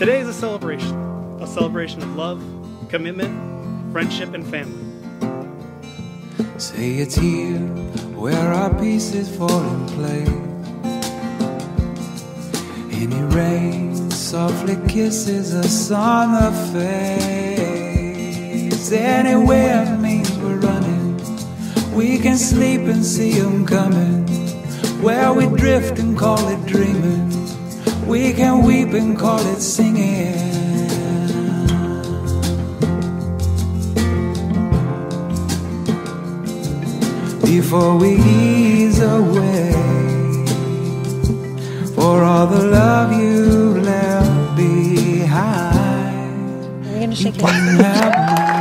Today is a celebration, a celebration of love, commitment, friendship, and family. Say it's here where our pieces fall in place. Any rain softly kisses us on the face. Anywhere means we're running. We can sleep and see them coming. Where we drift and call it dreaming. We can weep and call it singing. before we ease away for all the love you left behind. You gonna shake it? can have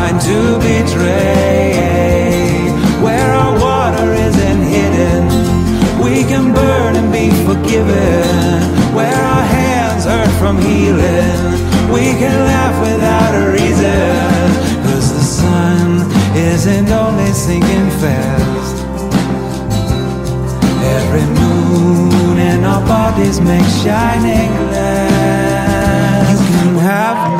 mind to betray. Where our water isn't hidden, we can burn and be forgiven. Where our hands hurt from healing, we can laugh without a reason. Cause the sun isn't only sinking fast. Every moon in our bodies makes shining glass. You can have